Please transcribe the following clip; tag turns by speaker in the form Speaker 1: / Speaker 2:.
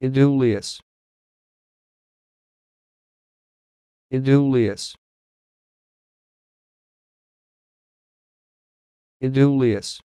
Speaker 1: Edulius. Edulius. Edulius.